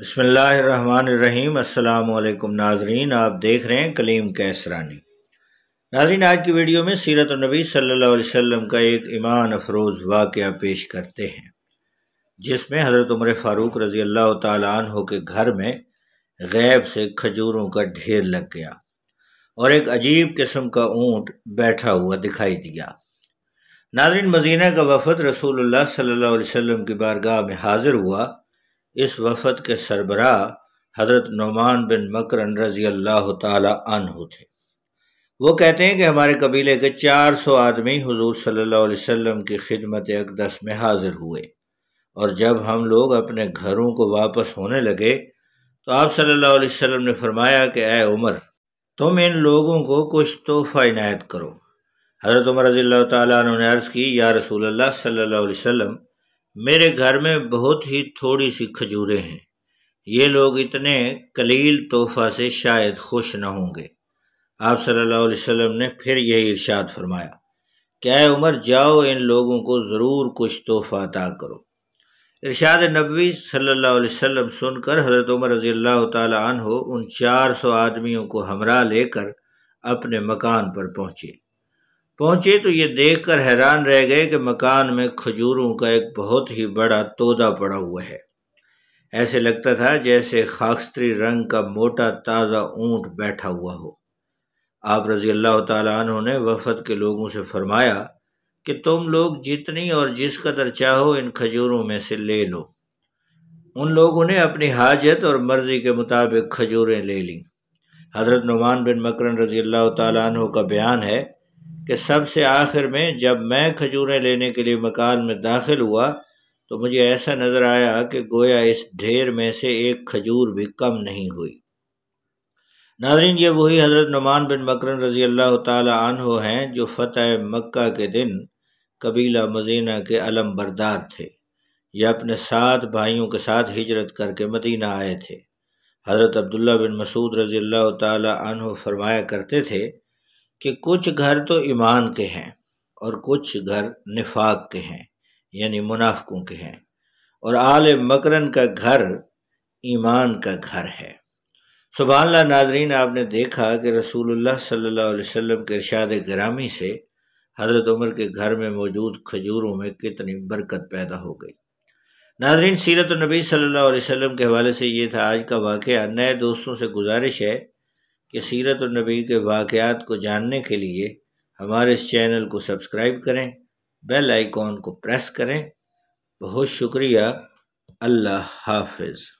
बसमीम अल्लाम नाजरीन, आप देख रहे हैं कलीम कैसरानी। नाजरीन, आज की वीडियो में सीरत नबी सल्लल्लाहु अलैहि वसल्लम का एक ईमान अफरोज़ वाक़ पेश करते हैं, जिसमें हज़रत उमर फ़ारूक रज़ी अल्लाह तहो के घर में गैब से खजूरों का ढेर लग गया और एक अजीब किस्म का ऊँट बैठा हुआ दिखाई दिया। नाजरीन, मदीना का वफद सल्लल्लाहु अलैहि वसल्लम की बारगाह में हाज़िर हुआ इस वफद के सरबरा हज़रत नुमान बिन मकरन रज़ी अल्लाह तु थे। वो कहते हैं कि हमारे कबीले के चार सौ आदमी हुजूर सल्लल्लाहु अलैहि की खिदमत अकदस में हाजिर हुए और जब हम लोग अपने घरों को वापस होने लगे तो आप सल्लल्लाहु अलैहि ने फरमाया कि अय उमर, तुम इन लोगों को कुछ तोहफ़ा इनायत करो। हज़रत उमर रज़ी अल्लाह अर्ज़ की, या रसूल अल्लाह सल्लल्लाहु मेरे घर में बहुत ही थोड़ी सी खजूरें हैं। ये लोग इतने कलील तोहफ़ा से शायद खुश न होंगे। आप सल्लल्लाहु अलैहि वसल्लम ने फिर यही इरशाद फरमाया, क्या उमर, जाओ इन लोगों को ज़रूर कुछ तोहफ़ा अता करो। इरशाद नबी सल्लल्लाहु अलैहि वसल्लम सुनकर हज़रत उमर रज़ी अल्लाह तहो उन चार सौ आदमियों को हमरा लेकर अपने मकान पर पहुँचे। पहुँचे तो ये देखकर हैरान रह गए कि मकान में खजूरों का एक बहुत ही बड़ा तोदा पड़ा हुआ है। ऐसे लगता था जैसे खाकस्तरी रंग का मोटा ताज़ा ऊँट बैठा हुआ हो। आप रज़ी अल्लाह तु ने वफद के लोगों से फरमाया कि तुम लोग जितनी और जिस कदर चाहो इन खजूरों में से ले लो। उन लोगों ने अपनी हाजत और मर्ज़ी के मुताबिक खजूरें ले लीं। हज़रत नुमान बिन मकरन रज़ी अल्लाह तु का बयान है कि सबसे आखिर में जब मैं खजूरें लेने के लिए मकान में दाखिल हुआ तो मुझे ऐसा नज़र आया कि गोया इस ढेर में से एक खजूर भी कम नहीं हुई। नाजरीन, ये वही हज़रत नुमान बिन मकरन रज़ी अल्लाह तहो हैं जो फ़तह मक्का के दिन कबीला मजीना के अलम बरदार थे। ये अपने सात भाइयों के साथ हिजरत करके मदीना आए थे। हज़रत अब्दुल्ला बिन मसूद रज़ी अल्लाह तहो फरमाया करते थे कि कुछ घर तो ईमान के हैं और कुछ घर निफाक के हैं, यानी मुनाफकों के हैं। और आल मकरन का घर ईमान का घर है। सुबह नाजरीन, आपने देखा कि रसूलुल्लाह सल्लल्लाहु अलैहि वसल्लम के इरशाद ग्रामी से हज़रत उमर के घर में मौजूद खजूरों में कितनी बरकत पैदा हो गई। नाजरीन, सीरत नबी सल्लल्लाहु अलैहि वसल्लम के हवाले से ये था, आज का वाक़ नए दोस्तों से गुजारिश है कि सीरत नबी के वाक़ात को जानने के लिए हमारे इस चैनल को सब्सक्राइब करें, बेल आइकॉन को प्रेस करें। बहुत शुक्रिया। अल्लाह हाफिज़।